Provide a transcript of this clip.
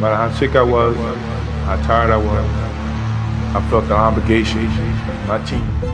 No matter how sick I was, how tired I was, I felt the obligation, my team.